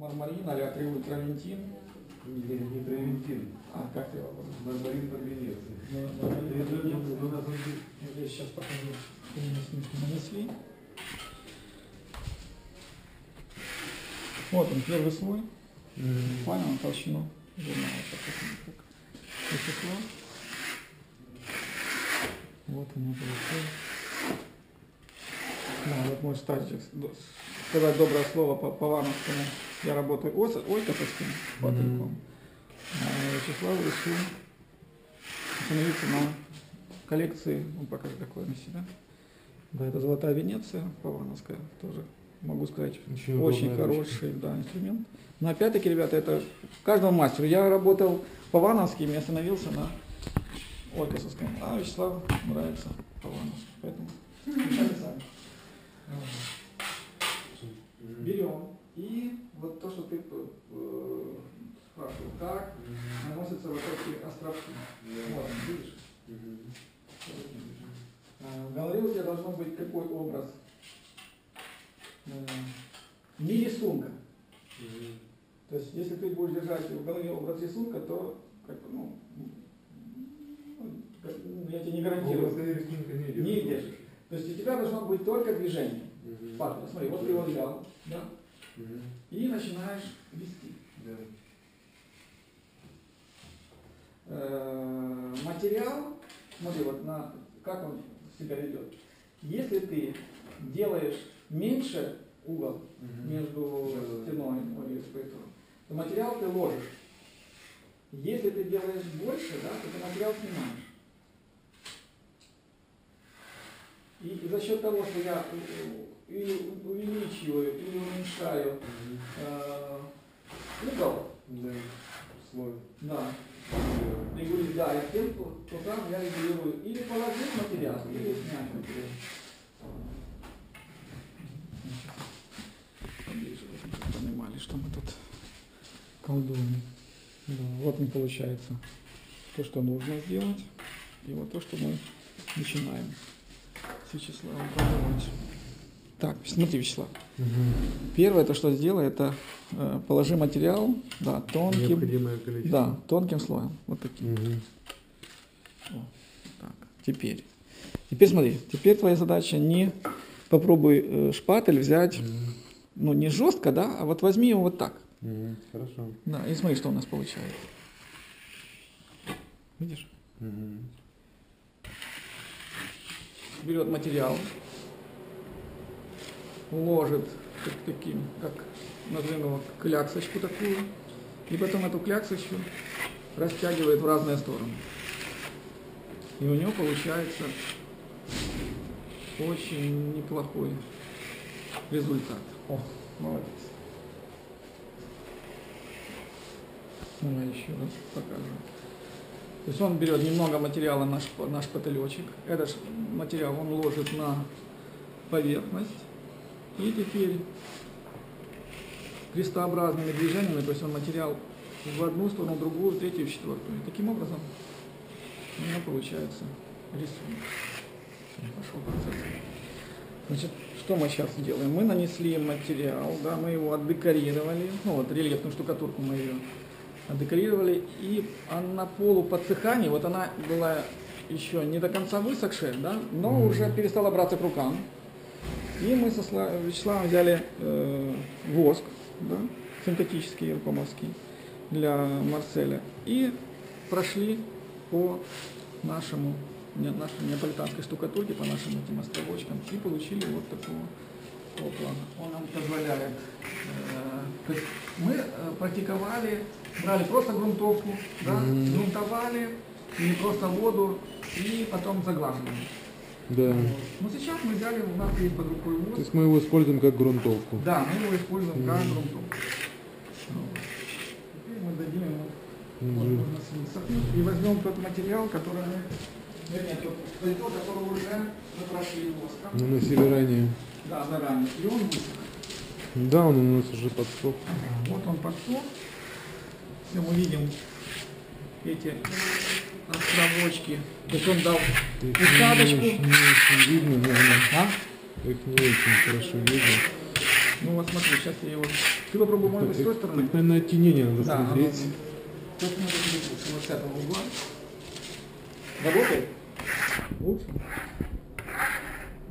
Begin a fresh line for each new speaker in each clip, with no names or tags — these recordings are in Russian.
мармарин, а-ля триультравентин.
Не, не превентин.
А, как его?
Мармарин по Венеции.
Мармарин.
Это у нас он
Я сейчас покажу, что мы нанесли. Вот он, первый слой. Понял толщину журнала. Вот у меня получилось. Да, вот мой статик. Сказать доброе слово по Павановскому. Я работаю ой, ойкотовским патриком. А Вячеслав решил остановиться на коллекции, ну покажи какой на себя. Да, это золотая Венеция, Павановская, тоже могу сказать,
Очень
очень хороший да, инструмент. Но опять-таки, ребята, это каждому мастеру. Я работал Павановским и остановился на Ойкосовском. А Вячеславу нравится Павановский. Поэтому решали сами. И вот то, что ты э, спрашивал, как наносятся вот эти островки. Вот, видишь? В голове у тебя должен быть какой образ? Э, Не рисунка. То есть, если ты будешь держать в голове образ рисунка, то как ну, ну, ну, я тебе не гарантирую.
Рисунка не
держишь. То есть у тебя должно быть только движение. Паттерн. Смотри, вот ты его взял, да,
Мгм.
и начинаешь вести.
Да.
Э, материал, смотри, вот на, как он себя ведет. Если ты делаешь меньше угол
Мгм.
между стеной ой, и спейсом, то материал ты ложишь. Если ты делаешь больше, да, то ты материал снимаешь. И, и за счет того, что я или увеличиваю, или уменьшаю э, угол,
Да. Слой.
да, регулирую, да, я тем, то, там я регулирую или положить материал, или снять материал. Понимали, что мы тут колдуем. Да, вот не получается то, что нужно сделать, и вот то, что мы начинаем с Вячеславом продавать. Так, смотри, Вячеслав. Первое, то, что сделай, это э, положи материал, да, тонким, да, тонким слоем, вот таким.
Мгм.
Так, теперь. Теперь смотри, теперь твоя задача не попробуй э, шпатель взять,
Мгм.
ну не жестко, да, а вот возьми его вот так.
Мгм. Хорошо.
Да, и смотри, что у нас получается. Видишь?
Мгм.
Берет материал, ложит таким, как назовем кляксочку такую, и потом эту кляксочку растягивает в разные стороны. И у него получается очень неплохой результат. О, молодец. Давай еще раз покажу. То есть он берет немного материала на, шп- на шпателечек. Этот материал он ложит на поверхность. И теперь крестообразными движениями, то есть он материал в одну сторону, в другую, в третью, в четвертую. И таким образом у него получается рисунок. Пошел процесс. Значит, что мы сейчас делаем? Мы нанесли материал, да, мы его отдекорировали, ну вот рельефную штукатурку мы ее отдекорировали, и на полу подсыхания, вот она была еще не до конца высохшая, да, но уже перестала браться к рукам. И мы со Сла- Вячеславом взяли э, воск, да, синтетический рукомовский для Марселя, и прошли по нашему, не- нашей неаполитанской штукатурке, по нашим этим островочкам, и получили вот такого, такого плана. Он нам позволяет, э, то есть мы э, практиковали, брали просто грунтовку, да,
Мгм.
грунтовали, не просто воду, и потом заглаживали.
Да.
Но сейчас мы взяли, у нас есть под рукой
То
воск,
есть мы его используем как грунтовку.
да, мы его используем как
Мгм.
грунтовку. Вот. Теперь мы дадим ему возможность высохнуть и возьмем тот материал, который мы, вернее, тот цветок, который уже мы прошли воском,
Наносили ранее.
да, заранее, и он высох.
Да, он у нас уже подсох.
Вот он подсох. Все мы видим эти островочки. То есть он дал
не
усадочку.
очень, не очень видно, наверное.
А?
Их не очень хорошо видно.
Ну вот смотри, сейчас я его... Ты попробуй, может быть, с той стороны.
Так, наверное, оттенение надо
Да, оно-
смотреть.
Сейчас надо будет лучше, вот с этого угла. Работает? Лучше?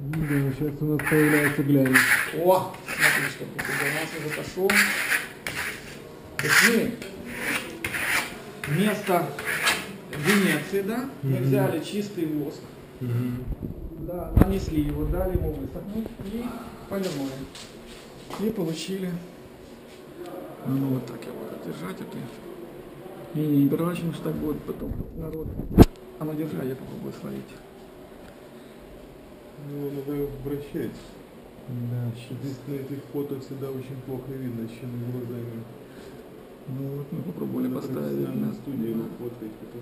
Ну Да, сейчас у нас появляется глянец.
О, смотри, что тут у нас уже пошел. То есть мы вместо Венеции, да, мы
Мгм.
взяли чистый воск,
Мгм.
да, нанесли его, дали ему высохнуть и повернули. И получили, ну вот так я буду держать это. И не переворачиваем, что так будет потом народ. А ну держи, а я попробую словить.
Ну, надо вращать. Да, здесь на этих фото всегда очень плохо видно, чем глазами.
Ну вот мы попробовали
Надо
поставить на
в студии его фоткать потом.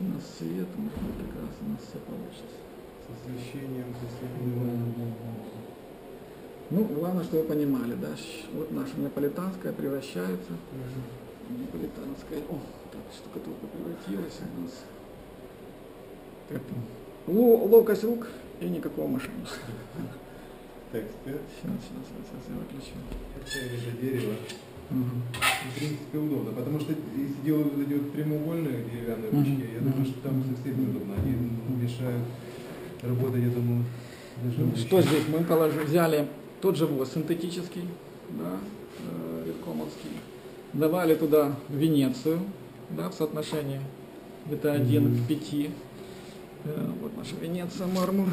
У нас свет, может быть, как раз у нас все получится.
С освещением, со всеми.
Ну, главное, что вы понимали, да, вот наша неаполитанская превращается в неаполитанская. О, так, штукатурка превратилась у нас. Ло- ловкость рук и никакого мошенничества.
Так,
Сейчас, сейчас, сейчас я выключу.
это дерево.
Мгм.
В принципе, удобно, потому что если делают вот эти вот прямоугольные деревянные ручки, я думаю, что там совсем неудобно. Они мешают работать этому лучше.
Что здесь? Мы положили, взяли тот же воз синтетический, да, э, Иркомовский, давали туда Венецию, да, в соотношении где-то 1
Мгм.
к 5. Э, Вот наша Венеция, мармур.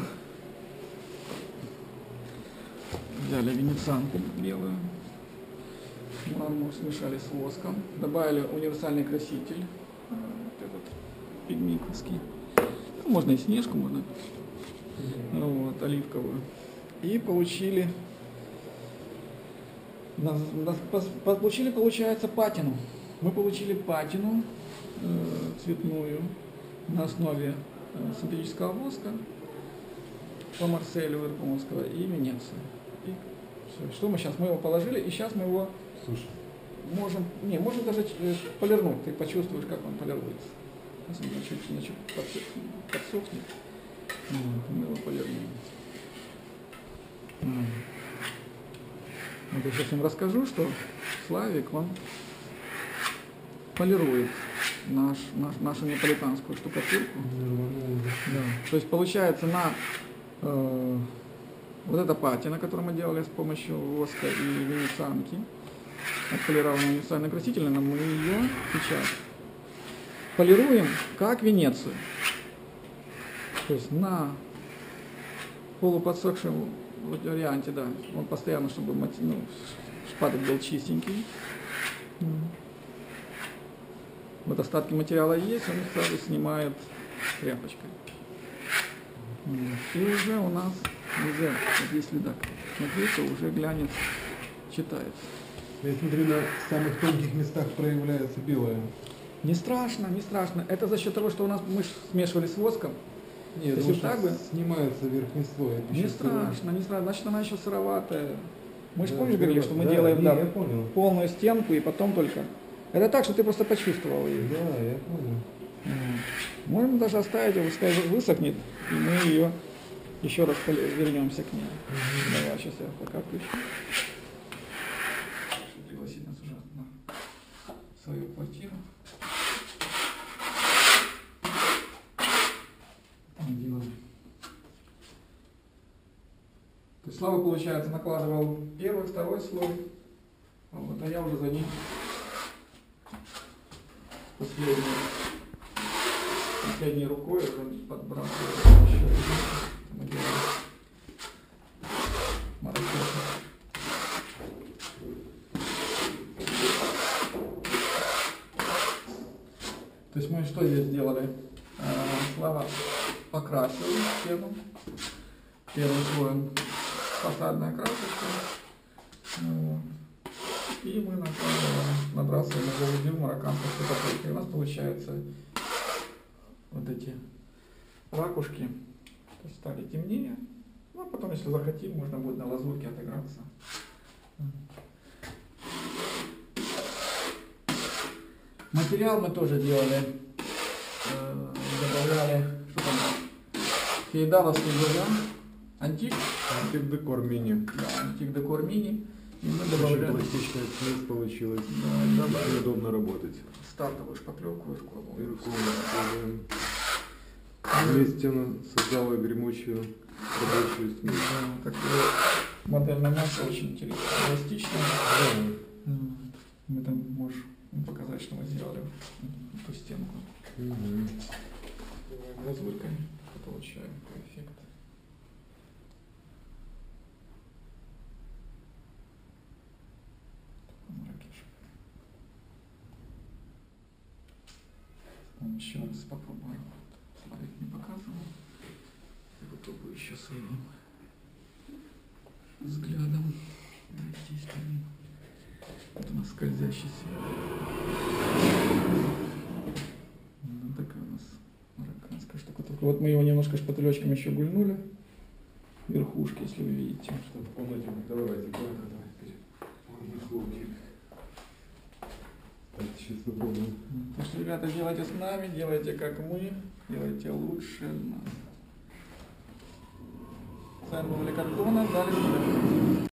Взяли венецианку белую, мармур смешали с воском, добавили универсальный краситель, э, этот пигмиковский. Ну, Можно и снежку, можно ну вот, оливковую. И получили, получили, получается, патину. Мы получили патину э, цветную на основе э, синтетического воска по Марселю Верховского и Венеции. И всё. Что мы сейчас? Мы его положили, и сейчас мы его
Слушай,
можем, не, можем даже э, полирнуть, ты почувствуешь, как он полируется. Сейчас он чуть, чуть подсох- подсохнет. Мы его полируем. М. Вот я сейчас им расскажу, что Славик, он полирует наш, наш, нашу неаполитанскую штукатурку. Да. То есть получается на э, вот эта патина, которую мы делали с помощью воска и венецианки, отполированная универсальным красителем, мы ее сейчас полируем как Венецию. То есть на полуподсохшем варианте, да, он постоянно, чтобы ну, шпаток был чистенький. Вот остатки материала есть, он их сразу снимает тряпочкой. И уже у нас нельзя, вот если так смотрите, уже глянец читается.
Я смотрю, на самых тонких местах проявляется белое.
Не страшно, не страшно. Это за счет того, что у нас мы смешивали с воском.
Нет,
Если так бы-
снимается верхний слой.
Не страшно, не страшно. Значит, она еще сыроватая. Мы же
Да,
помнишь говорили, что мы
да,
делаем
не,
да, полную стенку и потом только. Это так, что ты просто почувствовал ее.
Да, я понял.
М. Можно даже оставить, ее, пускай высохнет, и мы ее еще раз вернемся к ней. Давай, сейчас я пока включу. Пригласить нас уже на Там делаем. То есть Слава, получается, накладывал первый, второй слой, а вот, а я уже за ним. Последний, последней рукой уже подбрасываю. Еще делаем маракуйю. То есть мы что здесь сделали? А, Слава покрасил стену. Первым слоем фасадная красочка. Ну, И мы набрасываем на голубью марокканской штукатуркой. У нас получается вот эти ракушки стали темнее. Ну, а потом, если захотим, можно будет на лазурке отыграться. Материал мы тоже делали, э, добавляли, что там, фейдаловский глаза, антик,
Антик декор мини.
да, антик декор мини. И мы
Очень
добавляем
пластичная смесь получилась.
да, и
Очень удобно работать.
стартовую шпаклевку.
Легко используем. Вместе она создала гремучую рабочую смесь.
Да, такое модельное мясо очень интересно, эластичное.
Да.
Мы там можешь показать, что мы сделали эту стенку.
Мгм.
Глазурькой получаем эффект. Маракеш. Там еще раз попробуем. Смотреть не показывал. Я попробую еще своим взглядом. Здесь там. Вот у нас скользящий свет. Ну, такая у нас марокканская штукатурка. Вот мы его немножко шпателечком еще гульнули. Верхушки, если вы видите.
Чтобы комнате, давайте. Хлопчик. Так, сейчас попробуем.
Так что, ребята, делайте с нами, делайте как мы, делайте лучше нас. С вами был Великартона, дали